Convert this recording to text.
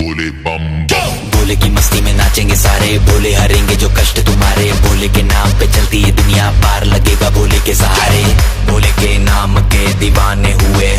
बोले बम बम। भोले की मस्ती में नाचेंगे सारे भोले हरेंगे जो कष्ट तुम्हारे। भोले के नाम पे चलती है दुनिया पार लगेगा भोले के सहारे। भोले के नाम के दीवाने हुए